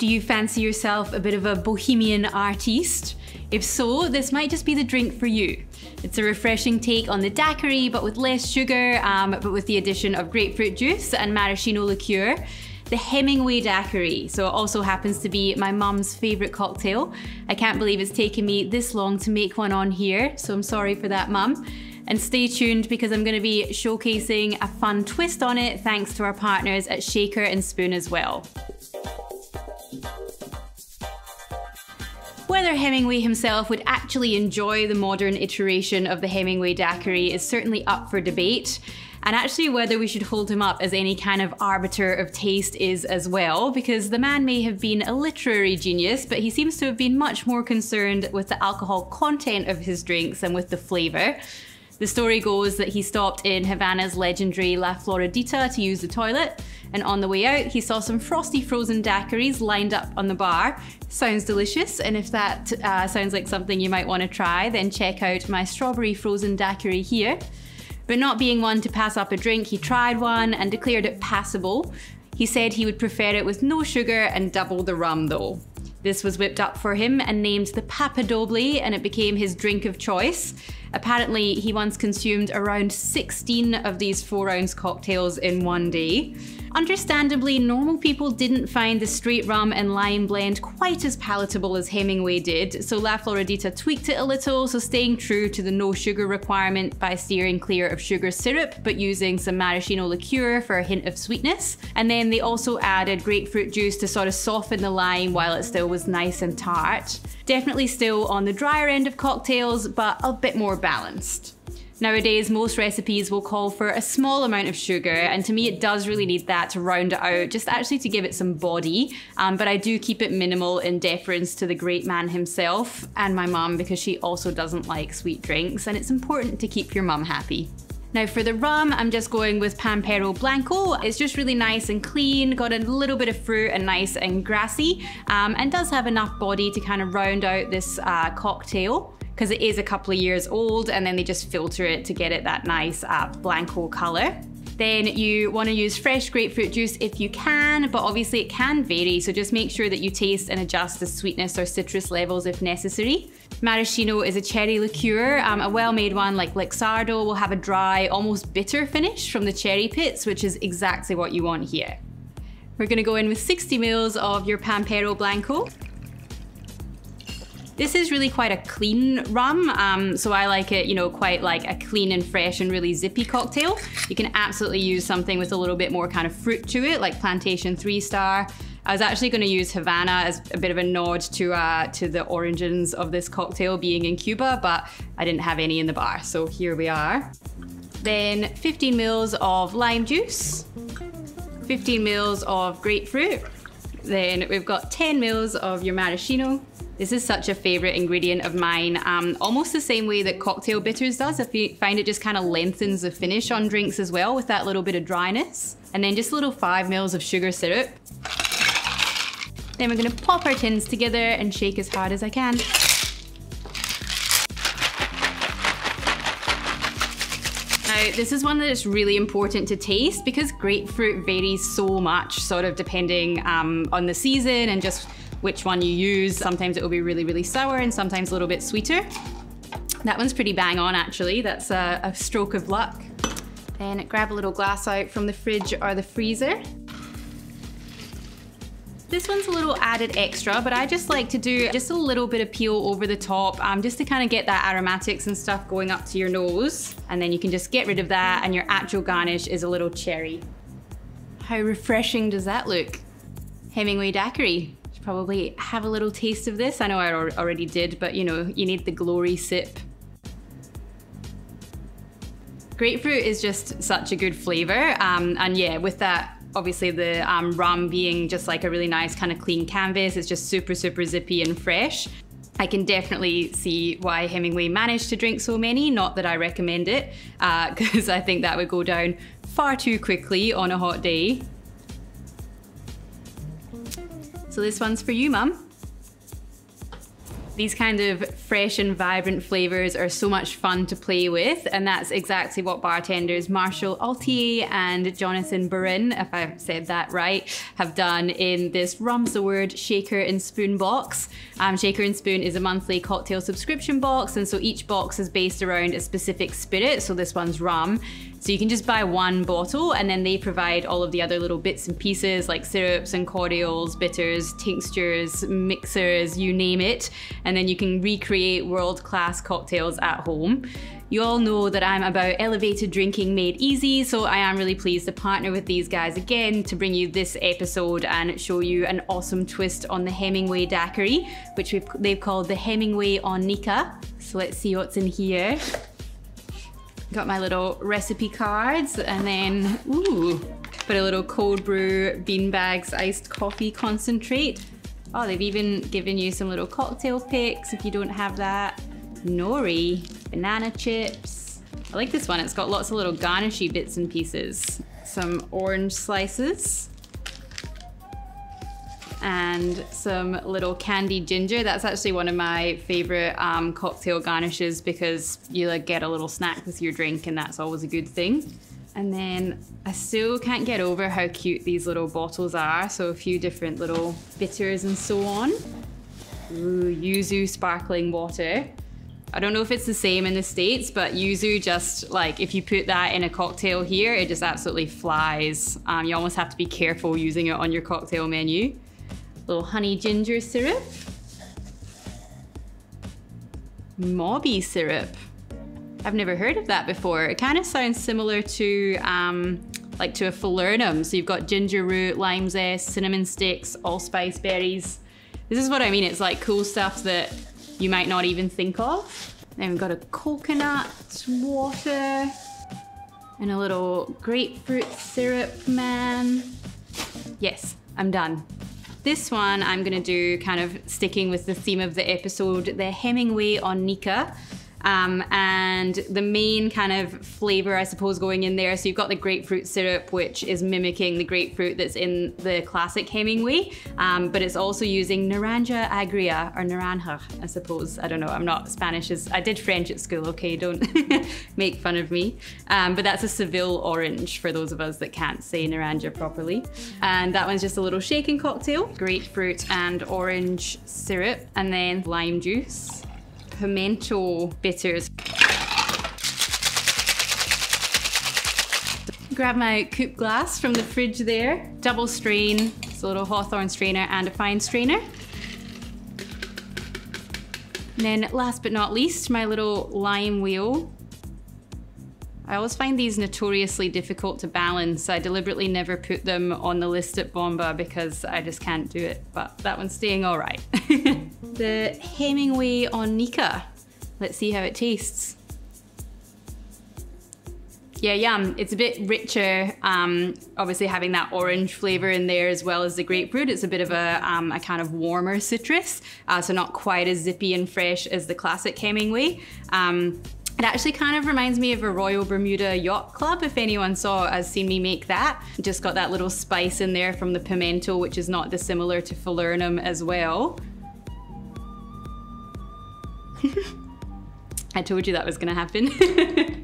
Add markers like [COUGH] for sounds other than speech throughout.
Do you fancy yourself a bit of a bohemian artiste? If so, this might just be the drink for you. It's a refreshing take on the daiquiri, but with less sugar, um, but with the addition of grapefruit juice and maraschino liqueur. The Hemingway Daiquiri, so it also happens to be my mum's favourite cocktail. I can't believe it's taken me this long to make one on here, so I'm sorry for that, mum. And stay tuned because I'm going to be showcasing a fun twist on it thanks to our partners at Shaker and Spoon as well. Whether Hemingway himself would actually enjoy the modern iteration of the Hemingway daiquiri is certainly up for debate. And actually, whether we should hold him up as any kind of arbiter of taste is as well, because the man may have been a literary genius, but he seems to have been much more concerned with the alcohol content of his drinks than with the flavour. The story goes that he stopped in Havana's legendary La Floridita to use the toilet, and on the way out, he saw some frosty frozen daiquiris lined up on the bar. Sounds delicious, and if that uh, sounds like something you might want to try, then check out my strawberry frozen daiquiri here. But not being one to pass up a drink, he tried one and declared it passable. He said he would prefer it with no sugar and double the rum though. This was whipped up for him and named the Papa Doble, and it became his drink of choice. Apparently, he once consumed around 16 of these four ounce cocktails in one day. Understandably, normal people didn't find the straight rum and lime blend quite as palatable as Hemingway did, so La Floridita tweaked it a little, so staying true to the no sugar requirement by steering clear of sugar syrup, but using some maraschino liqueur for a hint of sweetness. And then they also added grapefruit juice to sort of soften the lime while it still was nice and tart. Definitely still on the drier end of cocktails, but a bit more balanced. Nowadays, most recipes will call for a small amount of sugar, and to me, it does really need that to round it out, just actually to give it some body. Um, but I do keep it minimal in deference to the great man himself and my mum because she also doesn't like sweet drinks, and it's important to keep your mum happy. Now for the rum, I'm just going with Pampero Blanco. It's just really nice and clean, got a little bit of fruit and nice and grassy, um, and does have enough body to kind of round out this uh, cocktail because it is a couple of years old and then they just filter it to get it that nice uh, Blanco color. Then you want to use fresh grapefruit juice if you can, but obviously it can vary, so just make sure that you taste and adjust the sweetness or citrus levels if necessary. Maraschino is a cherry liqueur. Um, a well-made one like Luxardo will have a dry, almost bitter finish from the cherry pits, which is exactly what you want here. We're gonna go in with 60 mils of your Pampero Blanco. This is really quite a clean rum, um, so I like it, you know, quite like a clean and fresh and really zippy cocktail. You can absolutely use something with a little bit more kind of fruit to it, like Plantation Three Star. I was actually going to use Havana as a bit of a nod to uh, to the origins of this cocktail being in Cuba, but I didn't have any in the bar, so here we are. Then 15 mils of lime juice, 15 mils of grapefruit, then we've got 10 mils of your maraschino, this is such a favorite ingredient of mine, um, almost the same way that cocktail bitters does. I find it just kind of lengthens the finish on drinks as well with that little bit of dryness. And then just a little five mils of sugar syrup. Then we're gonna pop our tins together and shake as hard as I can. Now, this is one that is really important to taste because grapefruit varies so much, sort of depending um, on the season and just which one you use. Sometimes it will be really, really sour and sometimes a little bit sweeter. That one's pretty bang on actually. That's a, a stroke of luck. Then grab a little glass out from the fridge or the freezer. This one's a little added extra, but I just like to do just a little bit of peel over the top, um, just to kind of get that aromatics and stuff going up to your nose. And then you can just get rid of that and your actual garnish is a little cherry. How refreshing does that look? Hemingway Daiquiri probably have a little taste of this. I know I already did, but you know, you need the glory sip. Grapefruit is just such a good flavor. Um, and yeah, with that, obviously the um, rum being just like a really nice kind of clean canvas, it's just super, super zippy and fresh. I can definitely see why Hemingway managed to drink so many, not that I recommend it, because uh, [LAUGHS] I think that would go down far too quickly on a hot day. So this one's for you, Mum. These kind of fresh and vibrant flavors are so much fun to play with, and that's exactly what bartenders Marshall Altier and Jonathan Burin, if I said that right, have done in this Rum's the Word Shaker and Spoon box. Um, Shaker and Spoon is a monthly cocktail subscription box, and so each box is based around a specific spirit. So this one's rum. So you can just buy one bottle and then they provide all of the other little bits and pieces like syrups and cordials, bitters, tinctures, mixers, you name it. And then you can recreate world-class cocktails at home. You all know that I'm about elevated drinking made easy, so I am really pleased to partner with these guys again to bring you this episode and show you an awesome twist on the Hemingway daiquiri, which they've called the Hemingway on Nikka. So let's see what's in here. Got my little recipe cards and then, ooh, put a little cold brew beanbags iced coffee concentrate. Oh, they've even given you some little cocktail picks if you don't have that. Nori, banana chips. I like this one, it's got lots of little garnishy bits and pieces. Some orange slices and some little candied ginger. That's actually one of my favorite um, cocktail garnishes because you like get a little snack with your drink and that's always a good thing. And then I still can't get over how cute these little bottles are. So a few different little bitters and so on. Ooh, yuzu sparkling water. I don't know if it's the same in the States, but yuzu just like if you put that in a cocktail here, it just absolutely flies. Um, you almost have to be careful using it on your cocktail menu little honey ginger syrup. Mauby syrup. I've never heard of that before. It kind of sounds similar to um, like to a falernum. So you've got ginger root, lime zest, cinnamon sticks, allspice berries. This is what I mean. It's like cool stuff that you might not even think of. Then we've got a coconut water and a little grapefruit syrup, man. Yes, I'm done. This one I'm gonna do kind of sticking with the theme of the episode, the Hemingway on Nikka. Um, and the main kind of flavor, I suppose, going in there. So you've got the grapefruit syrup, which is mimicking the grapefruit that's in the classic Hemingway, um, but it's also using naranja agria or naranja, I suppose. I don't know. I'm not Spanish. As I did French at school. Okay, don't [LAUGHS] make fun of me. Um, but that's a Seville orange for those of us that can't say naranja properly. And that one's just a little shaken cocktail, grapefruit and orange syrup, and then lime juice pimento bitters. Grab my coupe glass from the fridge there, double strain, it's a little hawthorn strainer and a fine strainer. And then last but not least, my little lime wheel. I always find these notoriously difficult to balance. I deliberately never put them on the list at Bomba because I just can't do it, but that one's staying all right. [LAUGHS] the Hemingway on Nika. Let's see how it tastes. Yeah, yum. It's a bit richer, um, obviously having that orange flavor in there as well as the grapefruit. It's a bit of a, um, a kind of warmer citrus, uh, so not quite as zippy and fresh as the classic Hemingway. Um, it actually kind of reminds me of a Royal Bermuda Yacht Club, if anyone saw has seen me make that. Just got that little spice in there from the pimento, which is not dissimilar to falernum as well. [LAUGHS] I told you that was gonna happen. [LAUGHS]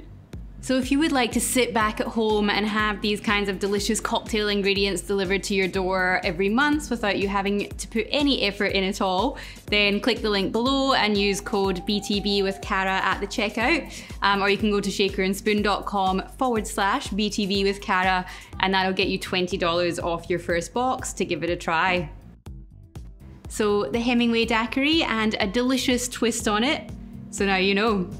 So if you would like to sit back at home and have these kinds of delicious cocktail ingredients delivered to your door every month without you having to put any effort in at all, then click the link below and use code BTB with Cara at the checkout. Um, or you can go to shakerandspoon.com forward slash BTB with Cara and that'll get you $20 off your first box to give it a try. So the Hemingway daiquiri and a delicious twist on it. So now you know.